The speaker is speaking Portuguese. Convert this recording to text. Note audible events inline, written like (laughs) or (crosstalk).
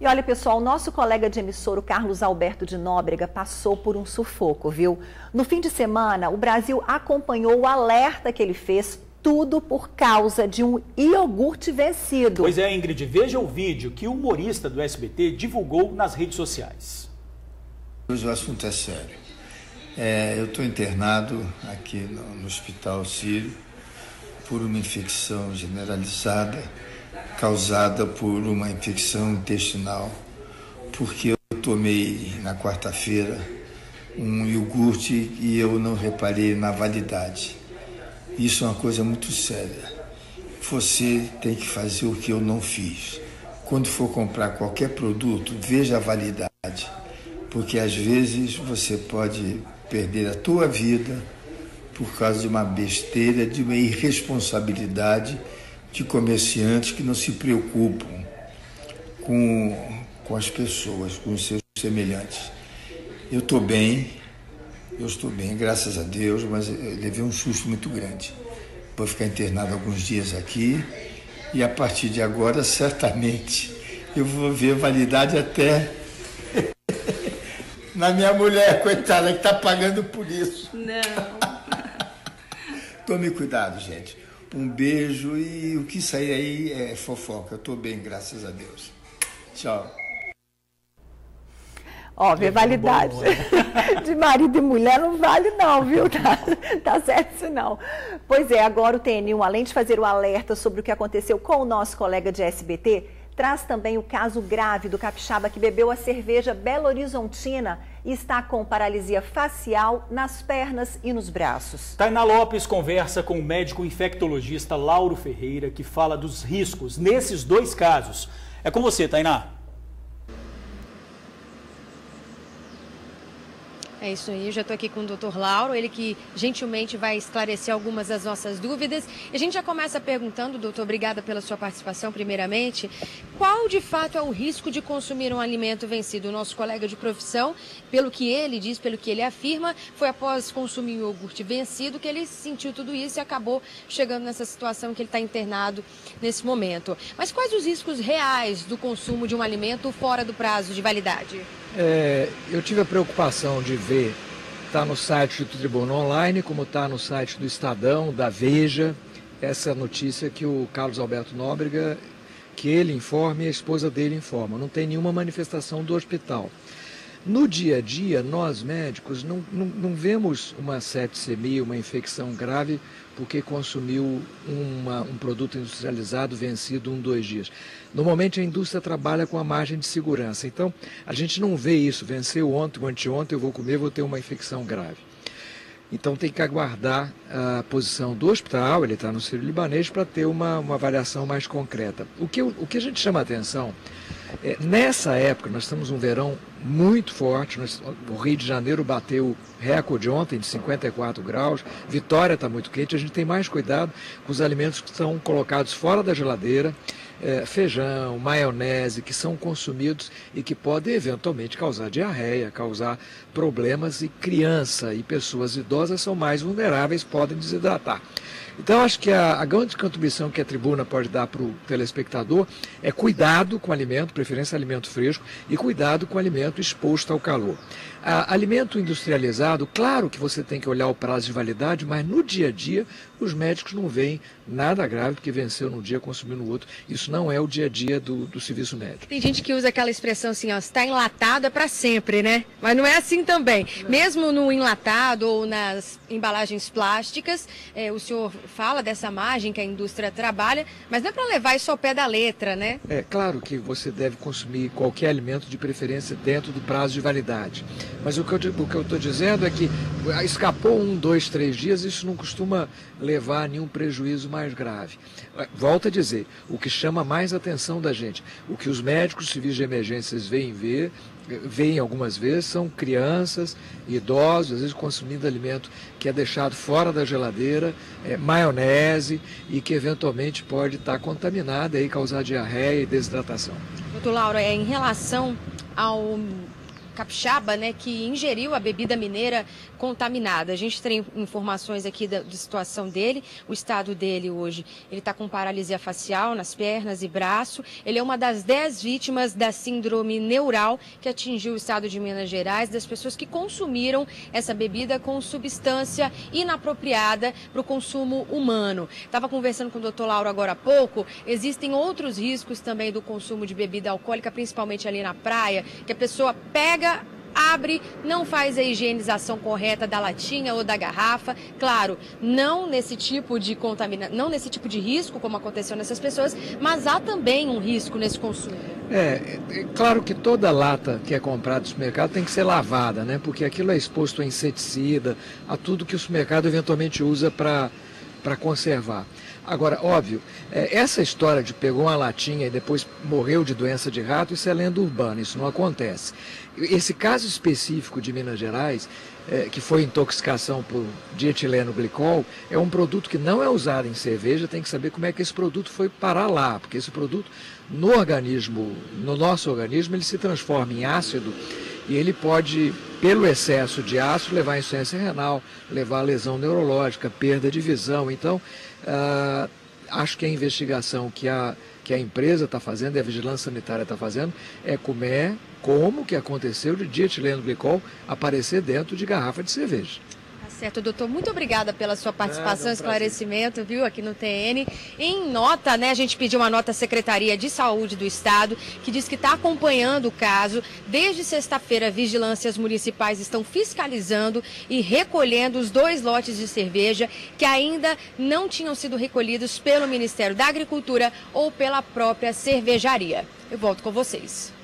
E olha, pessoal, nosso colega de emissora, o Carlos Alberto de Nóbrega, passou por um sufoco, viu? No fim de semana, o Brasil acompanhou o alerta que ele fez, tudo por causa de um iogurte vencido. Pois é, Ingrid, veja o vídeo que o humorista do SBT divulgou nas redes sociais. Hoje o assunto é sério. É, eu estou internado aqui no, no Hospital Sírio por uma infecção generalizada causada por uma infecção intestinal, porque eu tomei na quarta-feira um iogurte e eu não reparei na validade. Isso é uma coisa muito séria. Você tem que fazer o que eu não fiz. Quando for comprar qualquer produto, veja a validade, porque às vezes você pode perder a tua vida por causa de uma besteira, de uma irresponsabilidade de comerciantes que não se preocupam com, com as pessoas, com os seus semelhantes. Eu estou bem, eu estou bem, graças a Deus, mas levei um susto muito grande. Vou ficar internado alguns dias aqui e a partir de agora, certamente, eu vou ver validade até (laughs) na minha mulher, coitada, que está pagando por isso. Não. (laughs) Tome cuidado, gente. Um beijo e o que sair aí é fofoca. Eu estou bem, graças a Deus. Tchau. Ó, ver validade né? (laughs) de marido e mulher não vale não, viu? Tá, tá certo isso não. Pois é, agora o TN1, além de fazer o alerta sobre o que aconteceu com o nosso colega de SBT, traz também o caso grave do capixaba que bebeu a cerveja Belo Horizontina e está com paralisia facial nas pernas e nos braços. Tainá Lopes conversa com o médico infectologista Lauro Ferreira, que fala dos riscos nesses dois casos. É com você, Tainá. É isso aí, eu já estou aqui com o doutor Lauro, ele que gentilmente vai esclarecer algumas das nossas dúvidas. E a gente já começa perguntando, doutor, obrigada pela sua participação, primeiramente. Qual de fato é o risco de consumir um alimento vencido? O nosso colega de profissão, pelo que ele diz, pelo que ele afirma, foi após consumir o iogurte vencido que ele sentiu tudo isso e acabou chegando nessa situação que ele está internado nesse momento. Mas quais os riscos reais do consumo de um alimento fora do prazo de validade? É, eu tive a preocupação de ver, está no site do Tribunal Online, como está no site do Estadão, da Veja, essa notícia que o Carlos Alberto Nóbrega, que ele informa e a esposa dele informa. Não tem nenhuma manifestação do hospital. No dia a dia, nós médicos não, não, não vemos uma septicemia, uma infecção grave, porque consumiu uma, um produto industrializado vencido um, dois dias. Normalmente a indústria trabalha com a margem de segurança. Então, a gente não vê isso. Venceu ontem, anteontem, eu vou comer, vou ter uma infecção grave. Então tem que aguardar a posição do hospital, ele está no Sírio Libanês, para ter uma, uma avaliação mais concreta. O que, o que a gente chama atenção é, nessa época, nós estamos um verão muito forte, o Rio de Janeiro bateu recorde ontem de 54 graus, Vitória está muito quente, a gente tem mais cuidado com os alimentos que são colocados fora da geladeira, é, feijão, maionese, que são consumidos e que podem eventualmente causar diarreia, causar problemas, e criança e pessoas idosas são mais vulneráveis, podem desidratar. Então, acho que a, a, grande contribuição que a tribuna pode dar para o telespectador é cuidado com o alimento, preferência alimento fresco, e cuidado com o alimento exposto ao calor. A, alimento industrializado, claro que você tem que olhar o prazo de validade, mas no dia a dia os médicos não veem nada grave porque venceu num dia, consumiu no outro. Isso não é o dia a dia do, do serviço médico. Tem gente que usa aquela expressão assim, ó, está enlatado é para sempre, né? Mas não é assim também. Não. Mesmo no enlatado ou nas embalagens plásticas, é, o senhor fala dessa margem que a indústria trabalha, mas não é para levar isso ao pé da letra, né? É claro que você deve consumir qualquer alimento de preferência dentro do prazo de validade. Mas o que eu estou dizendo é que escapou um, dois, três dias, isso não costuma levar a nenhum prejuízo mais grave. Volto a dizer, o que chama mais atenção da gente, o que os médicos civis de emergências veem ver, veem algumas vezes, são crianças, idosos, às vezes consumindo alimento que é deixado fora da geladeira, é, maionese e que eventualmente pode estar contaminada e causar diarreia e desidratação. Doutor Laura, é, em relação ao capixaba, né, que ingeriu a bebida mineira contaminada. A gente tem informações aqui da, da situação dele, o estado dele hoje. Ele está com paralisia facial nas pernas e braço. Ele é uma das dez vítimas da síndrome neural que atingiu o estado de Minas Gerais, das pessoas que consumiram essa bebida com substância inapropriada para o consumo humano. Estava conversando com o doutor Lauro agora há pouco. Existem outros riscos também do consumo de bebida alcoólica, principalmente ali na praia, que a pessoa pega abre, não faz a higienização correta da latinha ou da garrafa. Claro, não nesse tipo de contaminação, não nesse tipo de risco, como aconteceu nessas pessoas, mas há também um risco nesse consumo. É, é claro que toda lata que é comprada no supermercado tem que ser lavada, né? Porque aquilo é exposto a inseticida, a tudo que o supermercado eventualmente usa para conservar. Agora, óbvio, é, essa história de pegou uma latinha e depois morreu de doença de rato, isso é lenda urbana, isso não acontece. Esse caso específico de Minas Gerais, é, que foi intoxicação por dietileno glicol, é um produto que não é usado em cerveja, tem que saber como é que esse produto foi parar lá, porque esse produto no organismo, no nosso organismo, ele se transforma em ácido e ele pode, pelo excesso de ácido, levar a insuficiência renal, levar a lesão neurológica, perda de visão. Então, uh, acho que a investigação que a, que a empresa está fazendo e a vigilância sanitária está fazendo é como é, como que aconteceu de dietileno glicol aparecer dentro de garrafa de cerveja. Certo, doutor. Muito obrigada pela sua participação, e esclarecimento, viu, aqui no TN. Em nota, né, a gente pediu uma nota à Secretaria de Saúde do Estado, que diz que está acompanhando o caso. Desde sexta-feira, vigilâncias municipais estão fiscalizando e recolhendo os dois lotes de cerveja que ainda não tinham sido recolhidos pelo Ministério da Agricultura ou pela própria cervejaria. Eu volto com vocês.